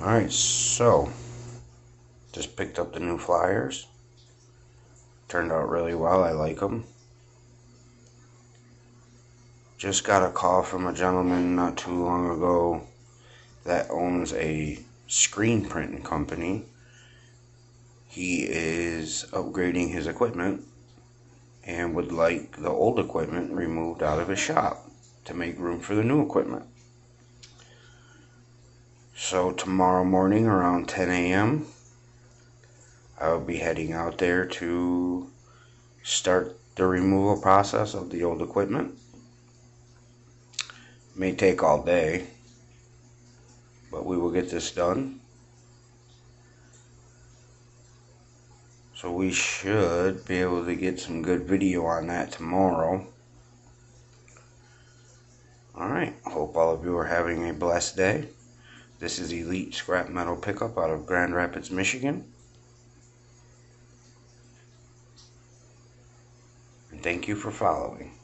Alright, so just picked up the new flyers. Turned out really well. I like them. Just got a call from a gentleman not too long ago that owns a screen printing company. He is upgrading his equipment and would like the old equipment removed out of his shop to make room for the new equipment. So tomorrow morning around 10 a.m. I'll be heading out there to start the removal process of the old equipment. May take all day, but we will get this done. So we should be able to get some good video on that tomorrow. Alright, hope all of you are having a blessed day. This is Elite Scrap Metal Pickup out of Grand Rapids, Michigan. And thank you for following.